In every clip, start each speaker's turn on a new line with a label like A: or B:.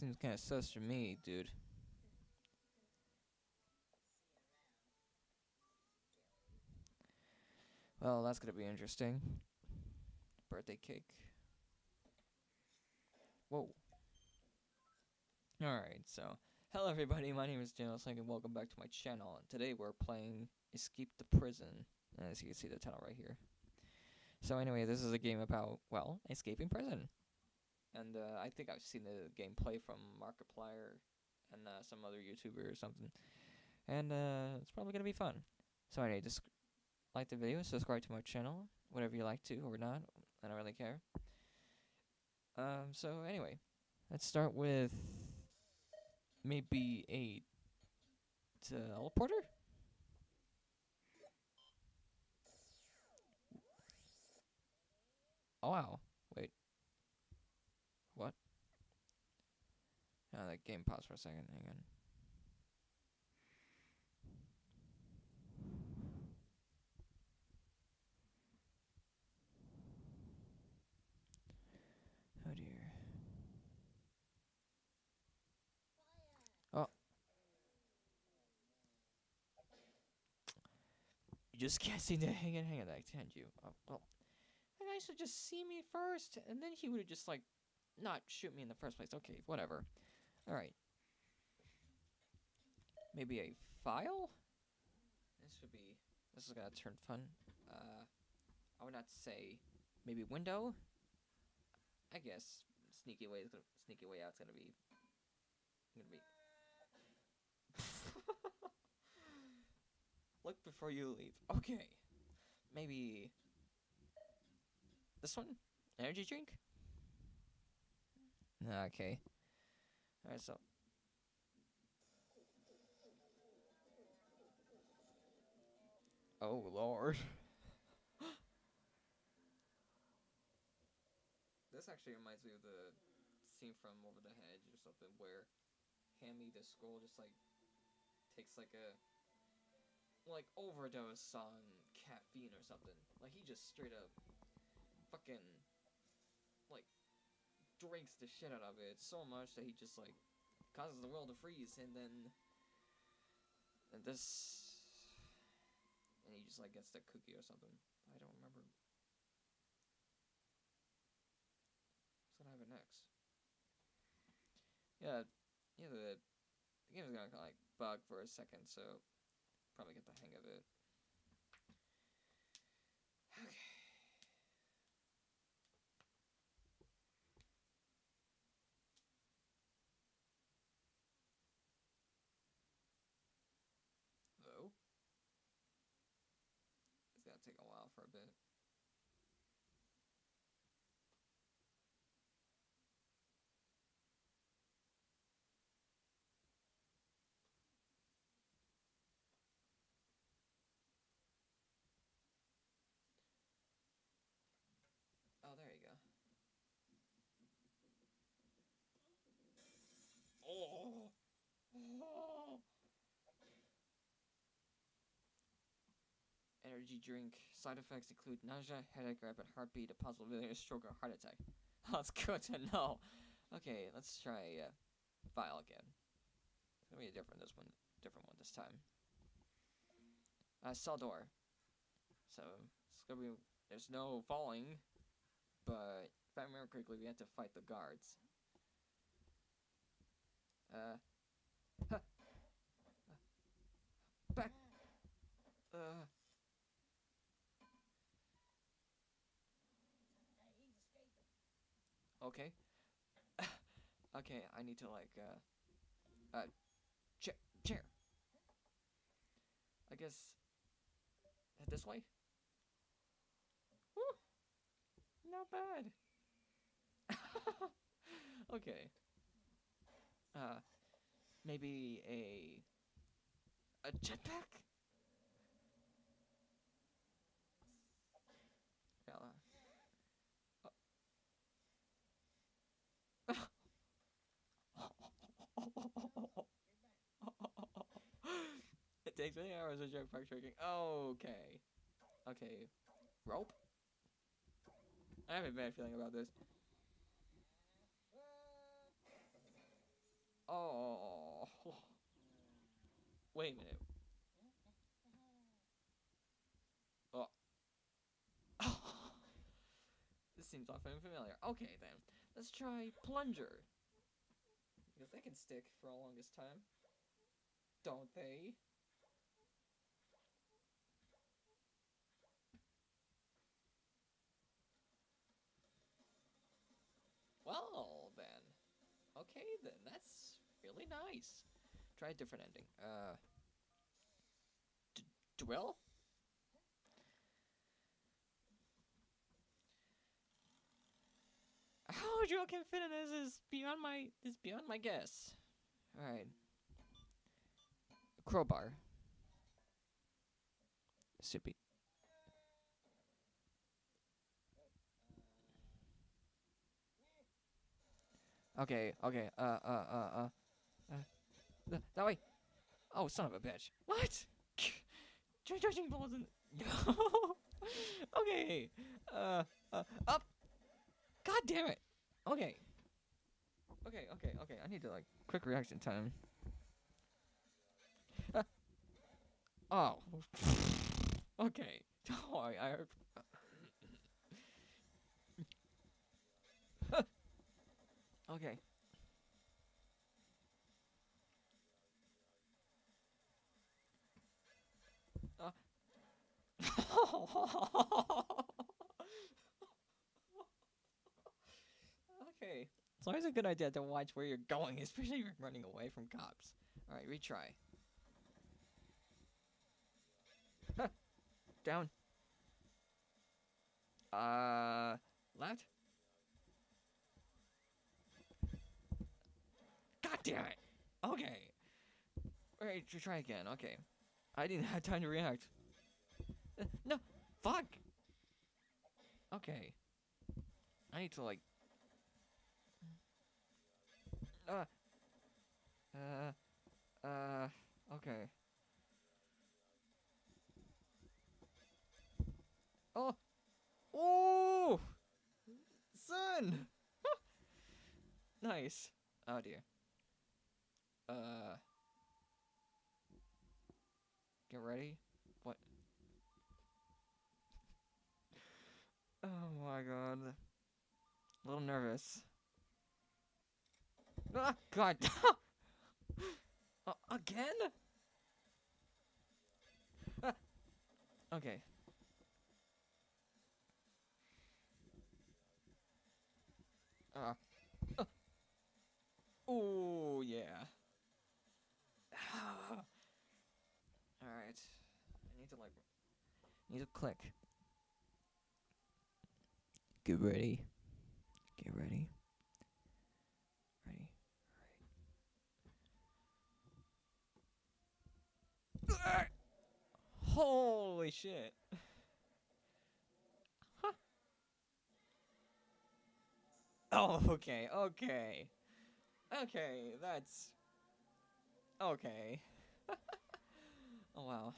A: Seems kind of sus to me, dude. Well, that's gonna be interesting. Birthday cake. Whoa. Alright, so hello everybody, my name is Daniel Slink and welcome back to my channel. And today we're playing Escape the Prison. As you can see the title right here. So anyway, this is a game about, well, escaping prison. And uh, I think I've seen the gameplay from Markiplier and uh, some other YouTuber or something. And uh, it's probably to be fun. So anyway, just like the video, subscribe to my channel, whatever you like to or not. I don't really care. Um, so anyway, let's start with maybe a teleporter? Oh wow. Wait. What? Oh, that game paused for a second. Hang on. Oh dear. Oh. You just can't seem to hang it, hang it, can't you? Oh, well. That guy should just see me first, and then he would have just, like, not shoot me in the first place. Okay, whatever. Alright. Maybe a file? This should be... This is gonna turn fun. Uh, I would not say... Maybe window? I guess sneaky way is gonna, sneaky way out's gonna be gonna be look before you leave. Okay, maybe this one energy drink. Okay, all right. So oh lord. This actually reminds me of the scene from Over the Hedge or something where Hammy the scroll just like takes like a like overdose on caffeine or something. Like he just straight up fucking like drinks the shit out of it so much that he just like causes the world to freeze and then and this and he just like gets the cookie or something. I don't remember What's gonna it next? Yeah, yeah. The, the game is gonna like bug for a second, so probably get the hang of it. Okay. Though, it's gonna take a while for a bit. Oh, there you go. Oh. oh. Energy drink. Side effects include nausea, headache, rapid heartbeat, a possibility of stroke or heart attack. That's good to know. Okay, let's try uh, file again. It's gonna be a different this one, different one this time. Uh, cell door. So it's gonna be. There's no falling but if I remember correctly, we had to fight the guards. Uh. Uh back. Uh. Okay. okay, I need to like uh. Uh. Chair. Chair. I guess. This way. Woo! Not bad. okay. Uh, maybe a a jetpack. Yeah. Uh, it takes many hours of jetpack tricking. Okay. Okay. Rope? I have a bad feeling about this. Oh. Wait a minute. Oh. this seems often familiar. Okay then. Let's try plunger. Because they can stick for a longest time. Don't they? Well then. Okay then, that's really nice. Try a different ending. Uh d- Drill? How Drill can fit in this is beyond my is beyond my guess. Alright. Crowbar. Sippy. Okay, okay, uh, uh, uh, uh, uh, th- that way. Oh, son of a bitch. What? Charging balls in. okay, uh, uh, up. God damn it. Okay. Okay, okay, okay. I need to like quick reaction time. Uh, oh. okay. Don't worry. I. okay. Uh. okay. It's always a good idea to watch where you're going, especially if you're running away from cops. Alright, retry. Down. Uh, left. Damn it. Okay. Alright, try again. Okay. I didn't have time to react. Uh, no, fuck. Okay. I need to like. Uh. Uh. Uh. Okay. Oh. Oh. Son. nice. Oh dear. Uh. Get ready. What? Oh my god. A little nervous. Ah, god. uh, again? Ah. Okay. Uh. Oh yeah. Alright. I need to like to click. Get ready. Get ready. Ready. Alright. Holy shit. Huh. Oh, okay, okay. Okay, that's okay. oh wow.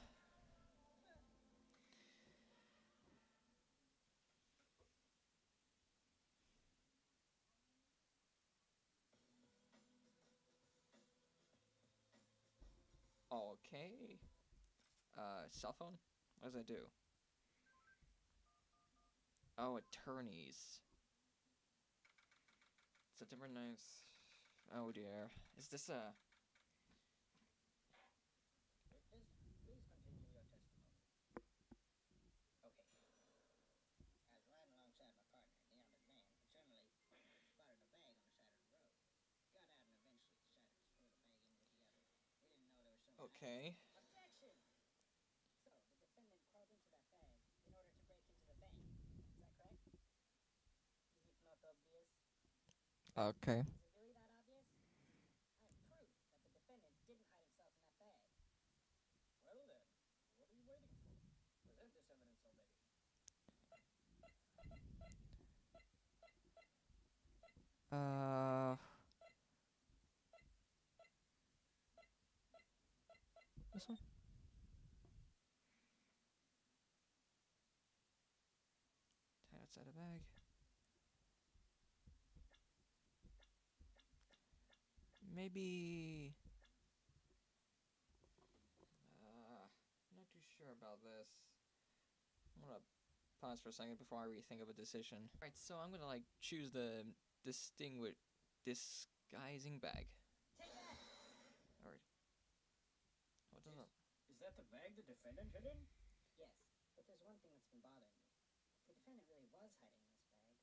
A: Okay. Uh, cell phone? What does that do? Oh, attorneys. September 9th. Oh dear. Is this a.
B: Witness, please continue your testimony. Okay. I was riding alongside my partner, the armored man, and suddenly spotted a bag on the side of the road. Got out and eventually decided to throw the bag in with the others. We didn't know there was someone.
A: Okay.
B: Objection! So, the defendant crawled into that bag in order to break into the bank. Is that correct? Is it not obvious?
A: Okay.
B: Is it really that obvious? I have that the defendant didn't hide himself in that bag. Well then, what are you waiting for? Present this evidence already.
A: Uh. Tie outside a bag. maybe. Uh, I'm not too sure about this. I'm gonna pause for a second before I rethink of a decision. Alright, so I'm gonna like choose the distinguish disguising bag.
B: Take that!
A: Alright. What does that?
C: Is that the bag the defendant hid in?
B: Yes, but there's one thing that's been bothering me. The defendant really was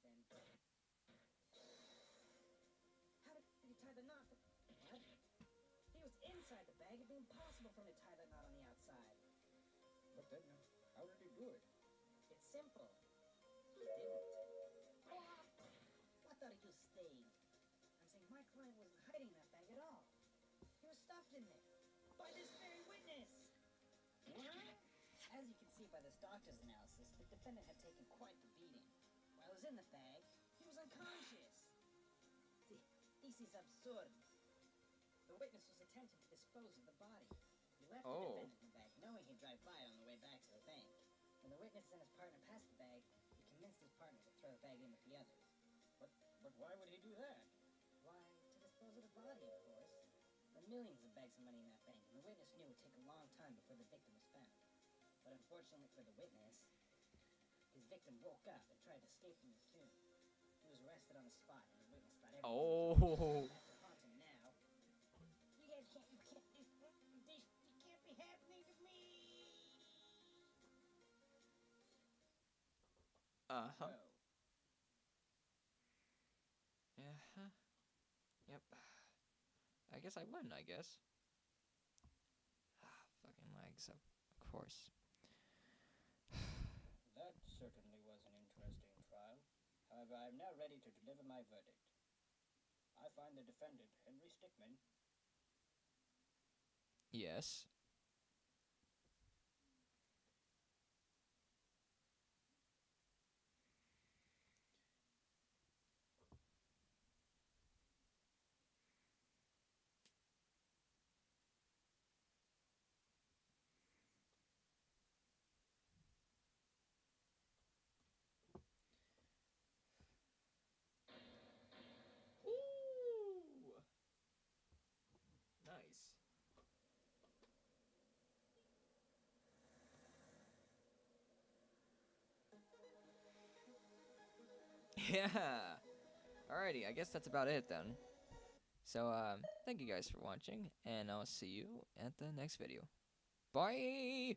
B: hiding in this bag, then. How did, he tie the knot? What? He was inside the bag. It'd be impossible for him to tie that knot on the outside.
C: But then, how did he do it?
B: It's simple. He didn't. Ah! I thought he just stayed. I'm saying my client wasn't hiding that bag at all. He was stuffed in there. By this very witness. What? As you can by this doctor's analysis, the defendant had taken quite the beating. While he was in the bag, he was unconscious. This is absurd. The witness was attempting to dispose of the body. He left
A: Oh.
B: the defendant in the bag, knowing he'd drive by it on the way back to the bank. When the witness and his partner passed the bag, he convinced his partner to throw the bag in with the others.
C: But but why would he do that?
B: Why, to dispose of the body, of course. There are millions of bags of money in that bank, and the witness knew it would take a long time before the victim was found. But unfortunately for the witness, his victim woke up and tried to escape from his tomb. He was arrested on the spot, and the witness thought everything
A: Oh.
B: was over. Back to haunt him now. You guys can't, you can't, this, this, this can't be happening to me.
A: Uh huh. Yeah. huh. Yep. I guess I win. I guess. Ah, fucking legs, of course.
C: That certainly was an interesting trial. However, I am now ready to deliver my verdict. I find the defendant, Henry Stickmin,
A: Yes. Ooh. Nice. Yeah. Alrighty, I guess that's about it then. So, um, thank you guys for watching, and I'll see you at the next video. Bye!